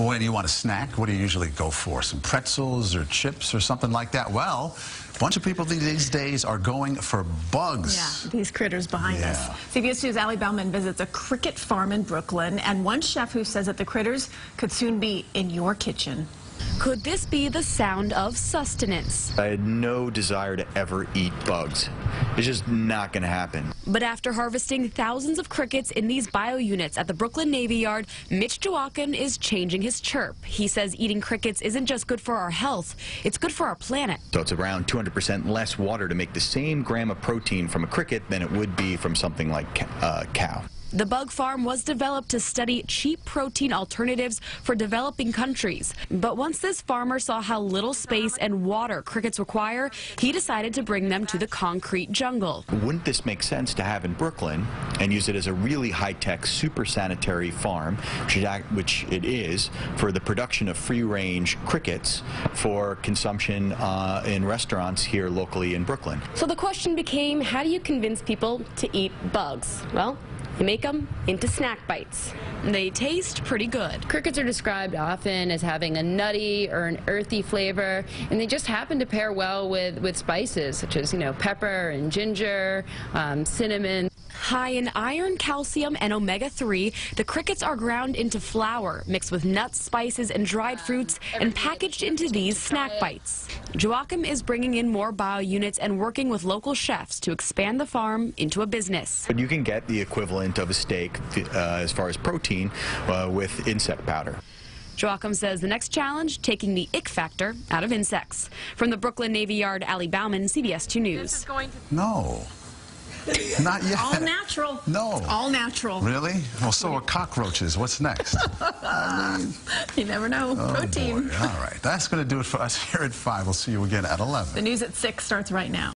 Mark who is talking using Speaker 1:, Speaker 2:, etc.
Speaker 1: When you want a snack, what do you usually go for? Some pretzels or chips or something like that? Well, a bunch of people these days are going for bugs.
Speaker 2: Yeah, these critters behind
Speaker 1: Yeah.
Speaker 2: us. CBS News' Ali Bauman visits a cricket farm in Brooklyn, and one chef who says that the critters could soon be in your kitchen.
Speaker 3: Could this be the sound of sustenance?
Speaker 4: I had no desire to ever eat bugs. It's just not going to happen.
Speaker 3: But after harvesting thousands of crickets in these bio units at the Brooklyn Navy Yard, Mitch Joachim is changing his chirp. He says eating crickets isn't just good for our health, it's good for our planet.
Speaker 4: So it's around 200% less water to make the same gram of protein from a cricket than it would be from something like a uh, cow.
Speaker 3: The bug farm was developed to study cheap protein alternatives for developing countries. But once this farmer saw how little space and water crickets require, he decided to bring them to the concrete jungle.
Speaker 4: Wouldn't this make sense to have in Brooklyn and use it as a really high-tech, super sanitary farm, which it, act- which it is, for the production of free-range crickets for consumption uh, in restaurants here locally in Brooklyn?
Speaker 3: So the question became, how do you convince people to eat bugs? Well, you make them into snack bites. They taste pretty good.
Speaker 5: Crickets are described often as having a nutty or an earthy flavor, and they just happen to pair well with, with spices such as, you know, pepper and ginger, um, cinnamon.
Speaker 3: High in iron, calcium, and omega-3, the crickets are ground into flour, mixed with nuts, spices, and dried fruits, and packaged into these snack bites. Joachim is bringing in more bio units and working with local chefs to expand the farm into a business.
Speaker 4: But you can get the equivalent of a steak uh, as far as protein uh, with insect powder.
Speaker 3: Joachim says the next challenge, taking the ick factor out of insects. From the Brooklyn Navy Yard, Ali Bauman, CBS 2 News.
Speaker 1: No. Not yet.
Speaker 2: All natural.
Speaker 1: No.
Speaker 2: All natural.
Speaker 1: Really? Well, so are cockroaches. What's next?
Speaker 2: You never know.
Speaker 1: Oh,
Speaker 2: Protein.
Speaker 1: boy. All right. That's going to do it for us here at 5. We'll see you again at 11.
Speaker 2: The news at 6 starts right now.